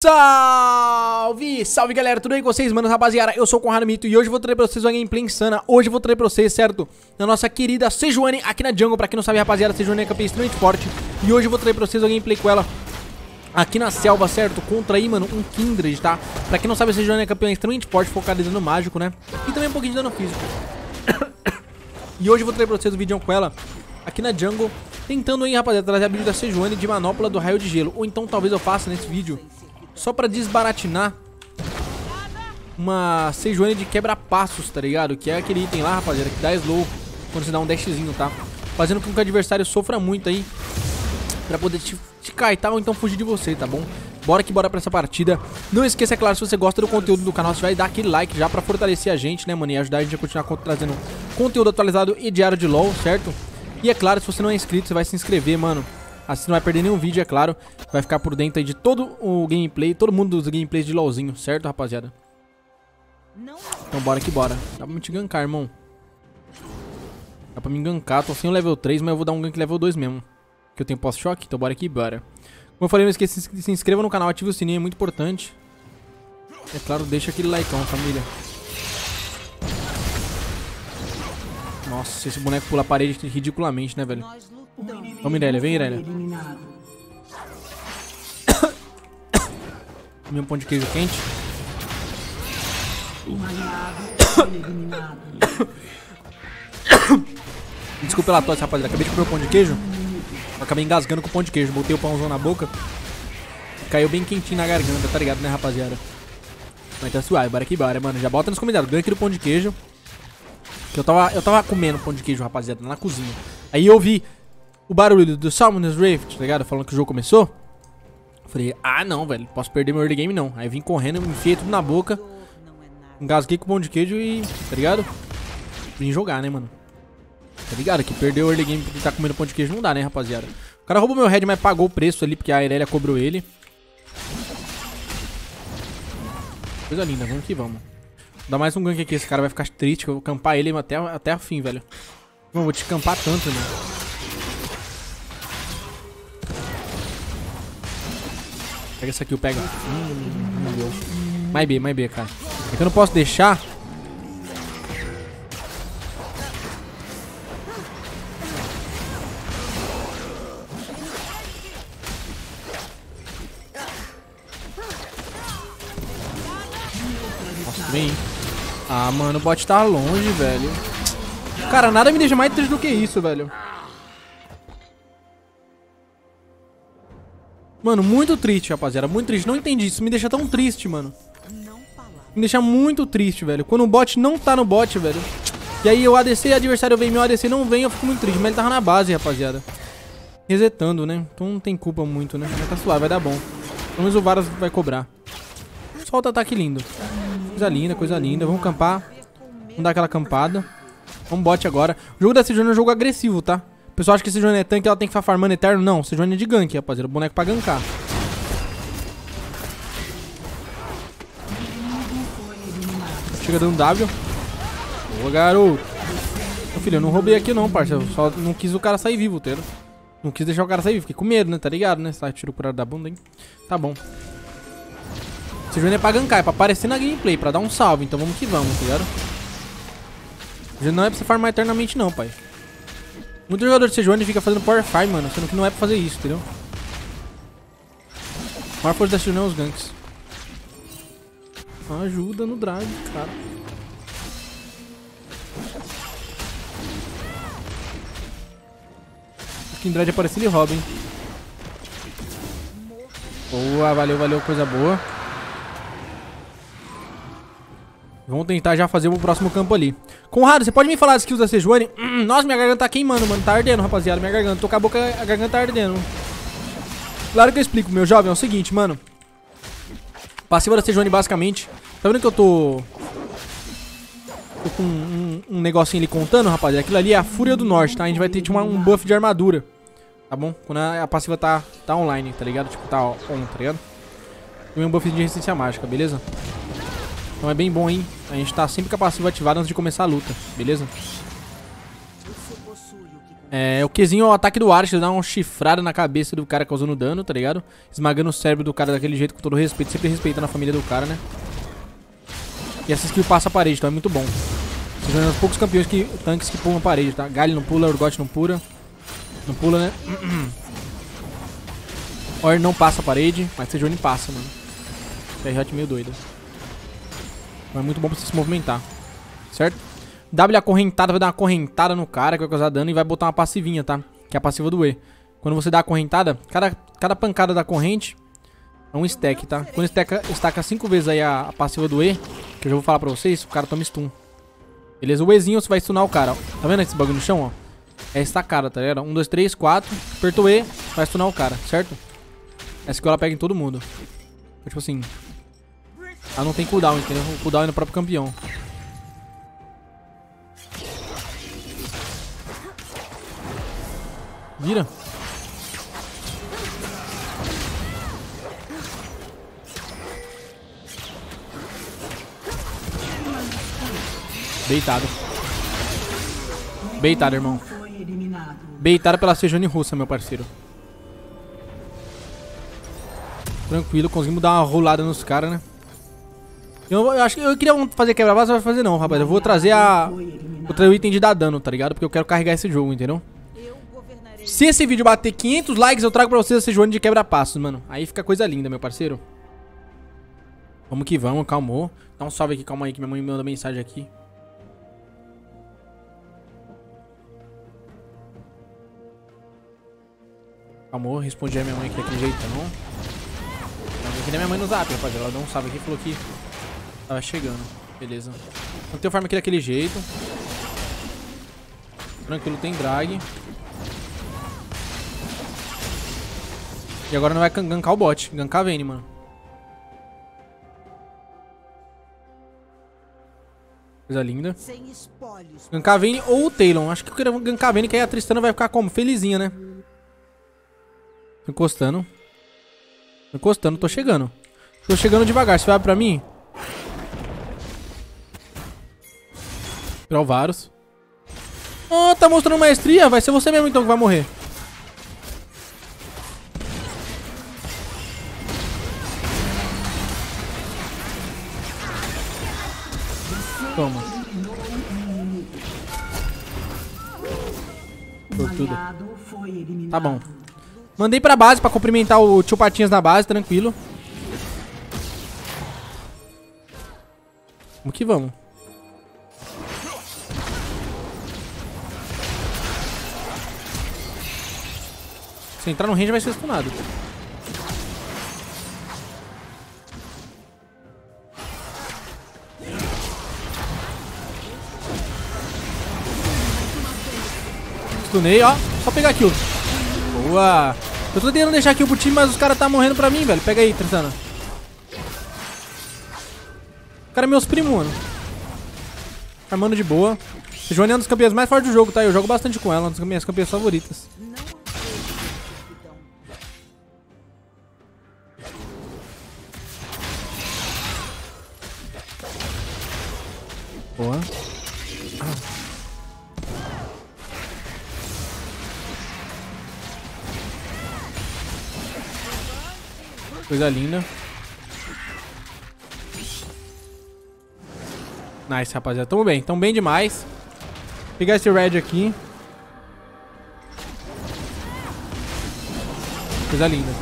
Salve! Salve galera, tudo bem com vocês, mano? Rapaziada, eu sou o Conrado Mito e hoje eu vou trazer pra vocês uma gameplay insana Hoje eu vou trazer pra vocês, certo? Na nossa querida Sejuani aqui na jungle Pra quem não sabe, rapaziada, Sejuani é campeã extremamente forte E hoje eu vou trazer pra vocês uma gameplay com ela Aqui na selva, certo? Contra aí, mano, um Kindred, tá? Pra quem não sabe, a Sejuani é campeã extremamente forte Focada em dano mágico, né? E também um pouquinho de dano físico E hoje eu vou trazer pra vocês um vídeo com ela Aqui na jungle Tentando aí, rapaziada, trazer a build da Sejuani de manopla do raio de gelo Ou então talvez eu faça nesse vídeo só pra desbaratinar uma Sejuani de quebra-passos, tá ligado? Que é aquele item lá, rapaziada, que dá slow quando você dá um dashzinho, tá? Fazendo com que o adversário sofra muito aí pra poder te, te kaitar ou então fugir de você, tá bom? Bora que bora pra essa partida. Não esqueça, é claro, se você gosta do conteúdo do canal, você vai dar aquele like já pra fortalecer a gente, né, mano? E ajudar a gente a continuar trazendo conteúdo atualizado e diário de LoL, certo? E é claro, se você não é inscrito, você vai se inscrever, mano. Assim não vai perder nenhum vídeo, é claro. Vai ficar por dentro aí de todo o gameplay, todo mundo dos gameplays de LoLzinho, certo, rapaziada? Então bora que bora. Dá pra me te gankar, irmão. Dá pra me gankar. Tô sem o level 3, mas eu vou dar um gank level 2 mesmo. Que eu tenho pós-choque, então bora que bora. Como eu falei, não esqueça se inscreva no canal, ative o sininho, é muito importante. É claro, deixa aquele likeão, família. Nossa, esse boneco pula a parede ridiculamente, né, velho? Vamos, Irelia, vem, Irelia. Comi um pão de queijo quente. Desculpa pela tosse, rapaziada. Acabei de comer o pão de queijo. Acabei engasgando com o pão de queijo. Botei o pãozão na boca. Caiu bem quentinho na garganta, tá ligado, né, rapaziada? Mas tá suave, bora que bora, mano. Já bota nos comentários. Ganha aquele pão de queijo. Que eu tava, eu tava comendo pão de queijo, rapaziada, na cozinha. Aí eu vi o barulho do Salmon's Rift, tá ligado? Falando que o jogo começou. Falei, ah não, velho, posso perder meu early game não. Aí vim correndo, me enfiei tudo na boca. Engasguei com o pão de queijo e, tá ligado? Vim jogar, né, mano? Tá ligado? Que perder o early game porque tá comendo pão de queijo não dá, né, rapaziada? O cara roubou meu head, mas pagou o preço ali porque a Irelia cobrou ele. Coisa linda, vamos que vamos. Dá mais um gank aqui, esse cara vai ficar triste, eu vou campar ele até, até o fim, velho. Não, vou te campar tanto, né? Pega essa kill, pega. Hum, meu Deus. Mais B, mais B, cara. É que eu não posso deixar. Nossa, vem. Ah, mano, o bot tá longe, velho. Cara, nada me deixa mais triste do que isso, velho. Mano, muito triste, rapaziada. Muito triste. Não entendi. Isso me deixa tão triste, mano. Me deixa muito triste, velho. Quando o bot não tá no bot, velho. E aí o ADC, adversário vem, meu ADC não vem, eu fico muito triste. Mas ele tava na base, rapaziada. Resetando, né? Então não tem culpa muito, né? Mas tá suave, vai dar bom. Pelo menos o Varus vai cobrar. Solta ataque lindo. Coisa linda, coisa linda. Vamos campar. Vamos dar aquela campada. Vamos bot agora. O jogo da Sejuani é um jogo agressivo, tá? Pessoal acha que Sejuani é tanque ela tem que ficar farmando eterno. Não, Sejuani é de gank, rapaziada. O boneco pra gankar. Chega dando W. Boa, garoto. Meu filho, eu não roubei aqui não, parceiro. Eu só não quis o cara sair vivo, inteiro. Não quis deixar o cara sair vivo. Fiquei com medo, né? Tá ligado, né? Sai, tiro curado da bunda, hein? Tá bom. Sejuani é pra gankar, é pra aparecer na gameplay, pra dar um salve. Então vamos que vamos, tá ligado? Já não é pra você farmar eternamente não, pai. Muito jogador de Sejuani fica fazendo Power Fire, mano. Sendo que não é pra fazer isso, entendeu? A maior força da Sejuani é os ganks. Ajuda no drive, cara. O Kindred apareceu e rouba, hein? Boa, valeu, valeu, coisa boa. Vamos tentar já fazer o próximo campo ali. Conrado, você pode me falar as skills da Sejuani? Hum, nossa, minha garganta tá queimando, mano. Tá ardendo, rapaziada. Minha garganta. Tô com a boca, a garganta tá ardendo. Claro que eu explico, meu jovem. É o seguinte, mano. Passiva da Sejuani, basicamente. Tá vendo que eu tô... Tô com um, um negocinho ali contando, rapaziada? Aquilo ali é a Fúria do Norte, tá? A gente vai ter tipo, um buff de armadura. Tá bom? Quando a, a passiva tá, tá online, tá ligado? Tipo, tá on, tá ligado? E um buff de resistência mágica, beleza? Então é bem bom, hein? A gente tá sempre com a passiva ativada antes de começar a luta, beleza? É, o Qzinho é o ataque do Archer, dá uma chifrada na cabeça do cara causando dano, tá ligado? Esmagando o cérebro do cara daquele jeito, com todo respeito, sempre respeitando a família do cara, né? E essa skill passa a parede, então é muito bom. Vocês são dos poucos campeões que, tanques que pulam a parede, tá? Galho não pula, Urgot não pula. Não pula, né? Or não passa a parede, mas Sejuani passa, mano. PRJ meio doida. Então é muito bom pra você se movimentar. Certo? W acorrentada vai dar uma correntada no cara que vai causar dano e vai botar uma passivinha, tá? Que é a passiva do E. Quando você dá a correntada, cada, cada pancada da corrente é um stack, tá? Quando estaca, estaca cinco vezes aí a, a, passiva do E, que eu já vou falar pra vocês, o cara toma stun. Beleza? O Ezinho você vai stunar o cara. Ó. Tá vendo esse bagulho no chão, ó? É estacada, tá ligado? Um, dois, três, quatro. Apertou E, vai stunar o cara, certo? Essa que ela pega em todo mundo. Tipo assim. Ela não tem cooldown, entendeu? O cooldown é no próprio campeão. Vira. Beitado. Beitado, irmão. Beitado pela Sejane russa, meu parceiro. Tranquilo, conseguimos dar uma rolada nos caras, né? Eu, eu, acho que eu queria fazer quebra-vaso, mas vai fazer não, rapaz. Eu vou trazer a... Outro item de dar dano, tá ligado? Porque eu quero carregar esse jogo, entendeu? Se esse vídeo bater 500 likes, eu trago pra vocês esse jogo de quebra-passos, mano. Aí fica coisa linda, meu parceiro. Vamos que vamos, calmou. Dá um salve aqui, calma aí, que minha mãe me manda mensagem aqui. Calmou, respondi a minha mãe aqui daquele jeitão. Aqui da minha mãe no zap, rapaziada. Ela deu um salve aqui e falou que tava chegando. Beleza. Mantei o farm aqui daquele jeito. Tranquilo, tem drag. E agora não vai gankar o bot. Gankar a Vayne, mano. Coisa linda. Gankar a Vayne ou o Talon. Acho que eu queria gankar a Vayne, que aí a Tristana vai ficar como? Felizinha, né? Encostando. Encostando, tô chegando. Tô chegando devagar. Você vai pra mim? Tirar o Varus. Oh, tá mostrando maestria? Vai ser você mesmo então que vai morrer. Toma. Por tudo. Tá bom. Mandei pra base pra cumprimentar o tio Patinhas na base, tranquilo. Vamos que vamos. Se entrar no range vai ser stunado. Stunei, ó. Só pegar kill. Boa. Eu tô tentando deixar kill pro time, mas os caras tá morrendo pra mim, velho. Pega aí, Tristana. O cara é meus primos, mano. Armando de boa. Joane é um dos campeões mais fortes do jogo, tá? Eu jogo bastante com ela, uma das minhas campeãs favoritas. Coisa linda. Nice, rapaziada. Tamo bem. Tamo bem demais. Vou pegar esse red aqui. Coisa linda.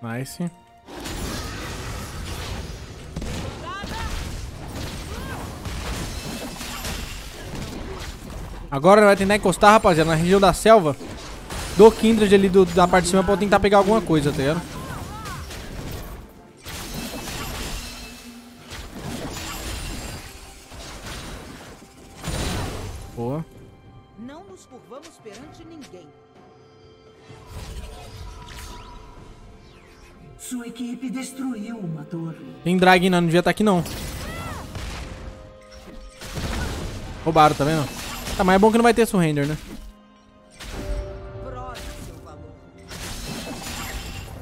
Nice. Agora vai tentar encostar, rapaziada, na região da selva. Do Kindred ali do, da parte de cima pra tentar pegar alguma coisa, tá ligado? Boa. Não nos curvamos perante ninguém. Sua equipe destruiu uma torre. Tem drag não, não devia estar tá aqui não. Roubaram, tá vendo? Tá, mas é bom que não vai ter surrender, né?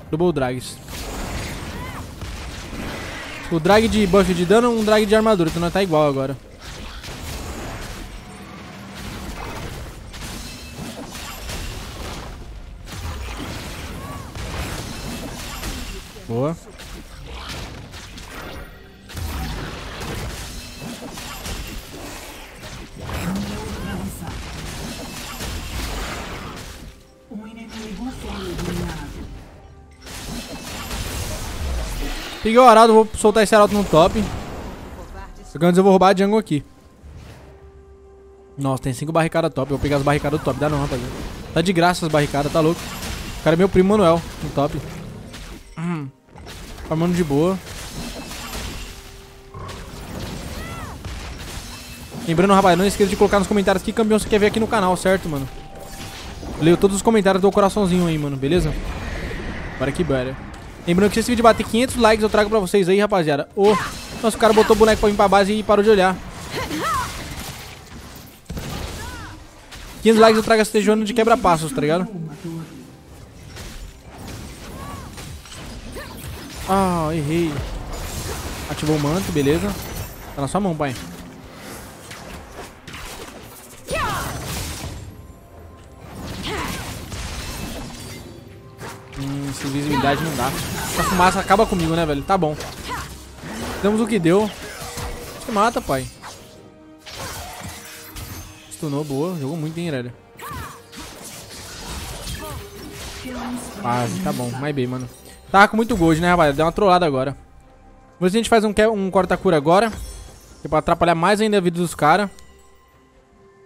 Double drags. O drag de buff de dano um drag de armadura, então não tá igual agora. Peguei o arado, vou soltar esse arauto no top. Que antes eu vou roubar a jungle aqui. Nossa, tem 5 barricadas top. Eu vou pegar as barricadas do top. Dá não, rapaziada. Tá de graça as barricadas, tá louco. O cara é meu primo Manuel, no top. Hum. Farmando de boa. Lembrando, rapaz, não esqueça de colocar nos comentários que campeão você quer ver aqui no canal, certo, mano? Leio todos os comentários do coraçãozinho aí, mano, beleza? Bora que bora. Lembrando que se esse vídeo bater 500 likes, eu trago pra vocês aí, rapaziada. Ô, nossa, o cara botou o boneco pra vir pra base e parou de olhar. 500 likes eu trago essa tejona de quebra-passos, tá ligado? Ah, errei. Ativou o manto, beleza. Tá na sua mão, pai. Invisibilidade não dá. Essa fumaça acaba comigo, né, velho? Tá bom. Demos o que deu. Você mata, pai. Stunou, boa. Jogou muito, hein, velho. Quase, tá bom. Mais bem, mano. Tava com muito gold, né, rapaz? Deu uma trollada agora. Vamos ver se a gente faz um, um corta-cura agora. Que é pra atrapalhar mais ainda a vida dos caras.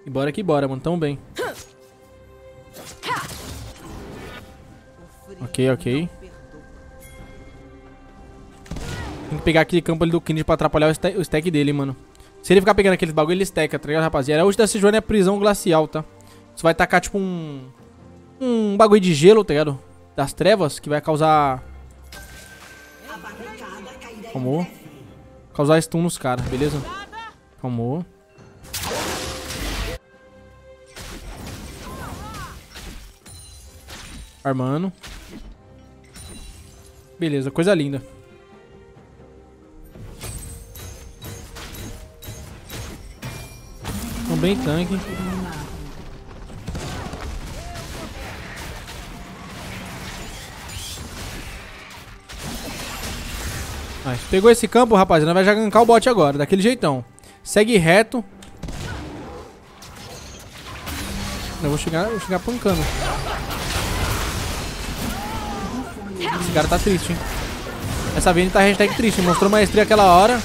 E bora que bora, mano. Tamo bem. Ok, ok. Tem que pegar aquele campo ali do Kennedy pra atrapalhar o, sta o stack dele, mano. Se ele ficar pegando aqueles bagulho, ele stacka, tá ligado, rapaziada? Hoje da Sejuani é prisão glacial, tá? Você vai tacar, tipo, um... Um bagulho de gelo, tá ligado? Das trevas, que vai causar... Calmou. Causar stun nos caras, beleza? Calmou. Armando. Beleza, coisa linda. Tão bem tanque. Mas pegou esse campo, rapaziada. Vai já gankar o bot agora, daquele jeitão. Segue reto. Eu vou chegar, vou chegar pancando. Esse cara tá triste, hein? Essa Vayne tá hashtag triste. Mostrou maestria aquela hora.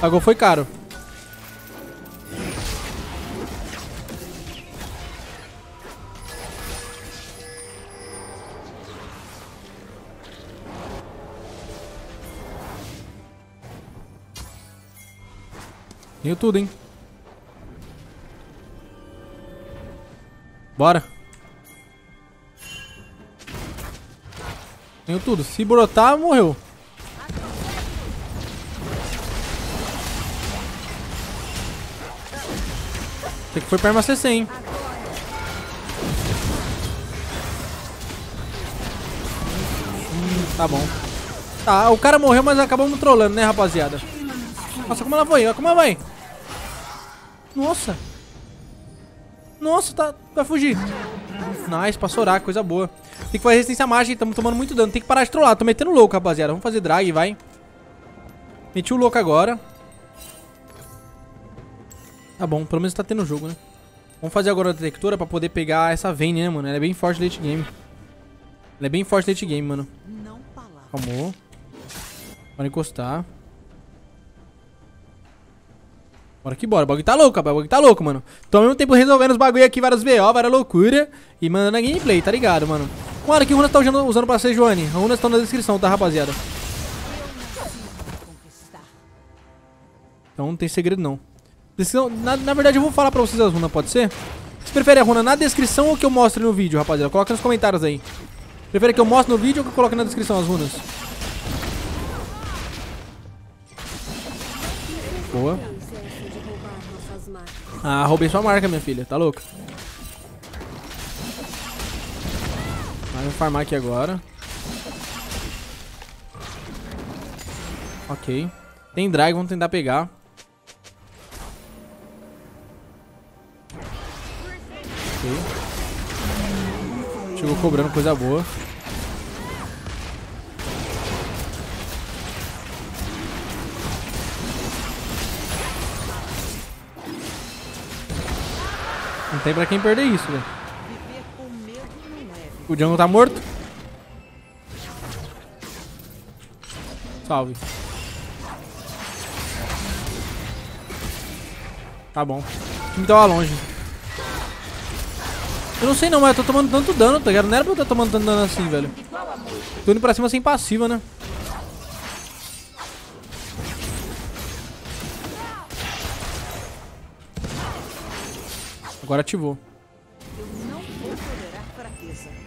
Pagou foi caro. Tenho tudo, hein? Bora. Tenho tudo. Se brotar, morreu. Tem que foi perma CC, hein? Hum, tá bom. Tá, o cara morreu, mas acabamos trolando, né, rapaziada? Nossa, como ela foi? Como ela vai. Nossa. Nossa, tá, vai fugir. Nice, passou orar, coisa boa. Tem que fazer resistência mágica, estamos tomando muito dano. Tem que parar de trollar, tô metendo louco, rapaziada. Vamos fazer drag, vai. Meti o louco agora. Tá bom, pelo menos tá tendo jogo, né? Vamos fazer agora a detectora pra poder pegar essa Vayne, né, mano? Ela é bem forte late game. Ela é bem forte late game, mano. Calmou. Bora encostar. Bora que bora. O bagulho tá louco, rapaz. O bagulho tá louco, mano. Tô ao mesmo tempo resolvendo os bagulho aqui, várias BO, várias loucura. E mandando a gameplay, tá ligado, mano? Claro que Runas tá usando, pra ser Joane. Runas tá na descrição, tá, rapaziada? Então não tem segredo, não. Na, na verdade, eu vou falar pra vocês as runas, pode ser? Você prefere a runa na descrição ou que eu mostre no vídeo, rapaziada? Coloca nos comentários aí. Prefere que eu mostre no vídeo ou que eu coloque na descrição as runas? Boa. Ah, roubei sua marca, minha filha. Tá louco? vou farmar aqui agora. Ok. Tem drag, vamos tentar pegar. Ok. Chegou cobrando coisa boa. Não tem pra quem perder isso, velho. O jungle tá morto. Salve. Tá bom. O time tava longe. Eu não sei não, mas eu tô tomando tanto dano, tá ligado? Não era pra eu estar tomando tanto dano assim, velho. Tô indo pra cima sem passiva, né? Agora ativou. Eu não vou tolerar fraqueza.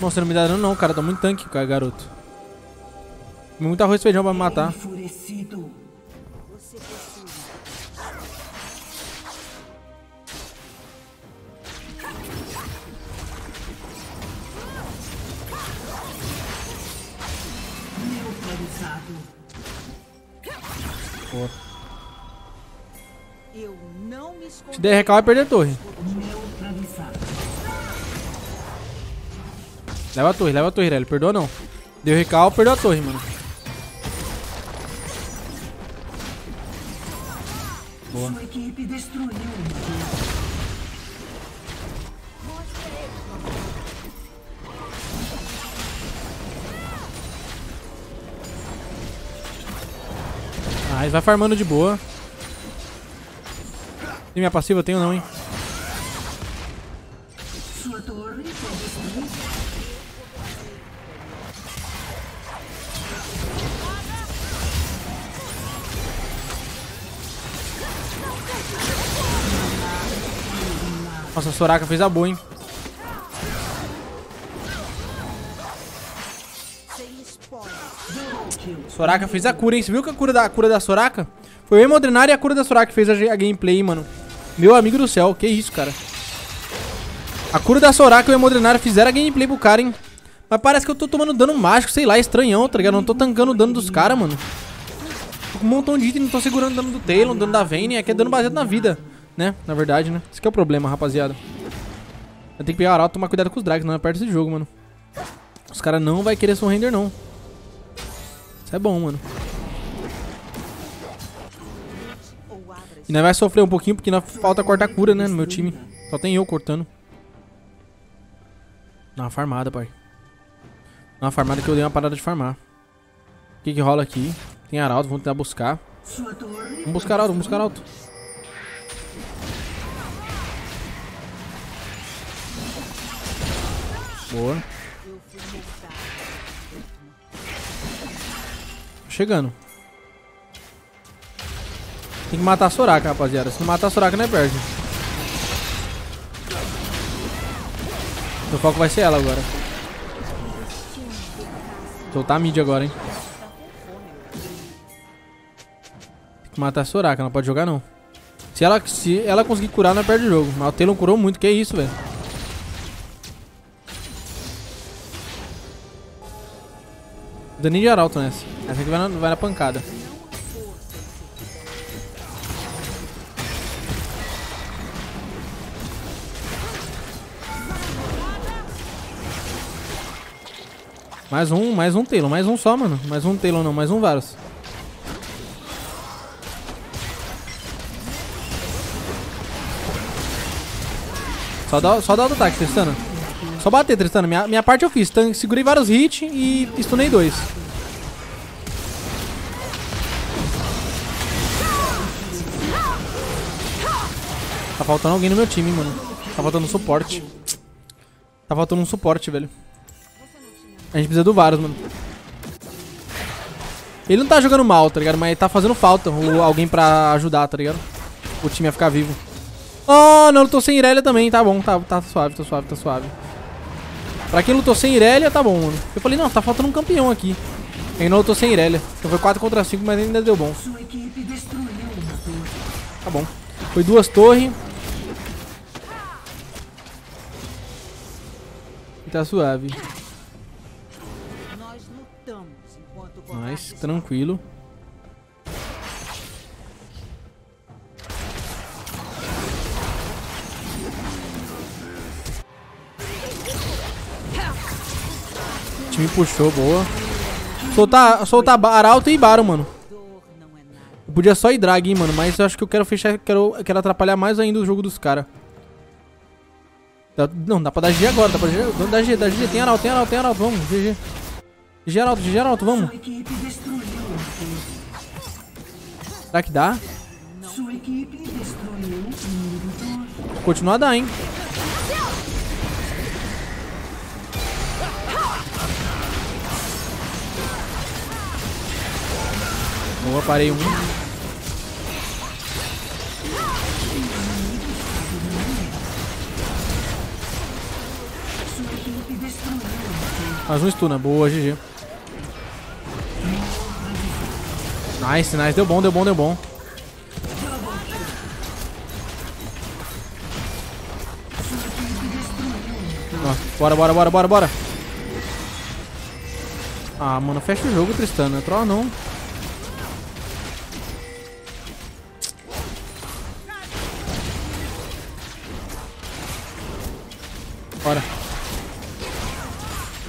Nossa, você não me dá dano não, cara. Tá muito tanque, cara, garoto. Tem muito arroz e feijão pra me matar. Boa. Eu não me. Se der recal, vai perder a torre. Neutralizado. Leva a torre, leva a torre, Relly. Perdoa não. Deu recal, perdeu a torre, mano. Boa. Sua equipe destruiu uma torre. Ah, ele vai farmando de boa. Tem minha passiva? Tenho não, hein? Nossa, a Soraka fez a boa, hein? Soraka fez a cura, hein? Você viu que a cura da, a cura da Soraka? Foi o Emodrenar e a cura da Soraka que fez a, a gameplay, mano. Meu amigo do céu, que isso, cara. A cura da Soraka e o Emodrenar fizeram a gameplay pro cara, hein? Mas parece que eu tô tomando dano mágico, sei lá, estranhão, tá ligado? Não tô tancando o dano dos caras, mano. Tô com um montão de item, não tô segurando o dano do Talon, dano da Vayne, aqui é dano baseado na vida, né? Na verdade, né? Esse que é o problema, rapaziada. Eu tenho que pegar a arauto e tomar cuidado com os drags, não é perto desse jogo, mano. Os caras não vai querer surrender, não. Isso é bom, mano. E nós vai sofrer um pouquinho porque falta cortar cura, né, no meu time. Só tem eu cortando. Dá uma farmada, pai. Dá uma farmada que eu dei uma parada de farmar. O que que rola aqui? Tem arauto, vamos tentar buscar. Vamos buscar arauto, vamos buscar arauto. Boa. Chegando. Tem que matar a Soraka, rapaziada. Se não matar a Soraka, não é perde. Meu foco vai ser ela agora. Soltar a mid agora, hein. Tem que matar a Soraka, não pode jogar não. Se ela, se ela conseguir curar, não perde o jogo. Mas o Talon curou muito, que isso, velho. Daninho de arauto nessa. Essa aqui vai na, vai na pancada. Mais um, mais um Talon, mais um só, mano. Mais um Talon não, mais um Varus. Só dá, só dá o ataque, Tristana. Só bater, Tristana. Minha, minha parte eu fiz. Segurei vários hits e stunei dois. Tá faltando alguém no meu time, mano. Tá faltando suporte. Tá faltando um suporte, velho. A gente precisa do Varus, mano. Ele não tá jogando mal, tá ligado? Mas tá fazendo falta o- alguém pra ajudar, tá ligado? O time a ficar vivo. Oh, não, lutou sem Irelia também. Tá bom, tá, tá suave, tá suave, tá suave. Pra quem lutou sem Irelia, tá bom, mano. Eu falei, não, tá faltando um campeão aqui. Quem não lutou sem Irelia. Então foi 4 contra 5, mas ainda deu bom. Tá bom. Foi duas torres. Tá suave. Covarde tranquilo. O time puxou, boa. Soltar, soltar Arauto e Baron, mano. Eu podia só ir drag, hein, mano. Mas eu acho que eu quero fechar. Quero, quero atrapalhar mais ainda o jogo dos caras. Não, dá pra dar G agora. Dá pra dá G, dá G. Tem Arauto, tem Arauto, tem Arauto. Vamos, GG. GG Arauto, vamos. Sua equipe destruiu inimigo. Será que dá? Sua equipe destruiu inimigo. Continua a dar, hein. Boa, parei um. Sua equipe destruiu Mais um stun, boa, GG. Nice, nice, deu bom, deu bom, deu bom. Bora, bora, bora, bora, bora. Ah, mano, fecha o jogo, Tristana. Troll não. Bora.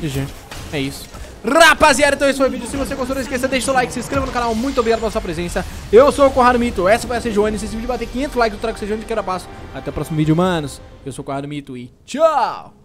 GG. É isso. Rapaziada, então esse foi o vídeo. Se você gostou, não esqueça, deixa o like, se inscreva no canal. Muito obrigado pela sua presença. Eu sou o Conrado Mito. Essa foi a Sejuani. Se esse vídeo bater 500 likes, eu trago Sejuani de quebra passo. Até o próximo vídeo, manos. Eu sou o Conrado Mito e tchau!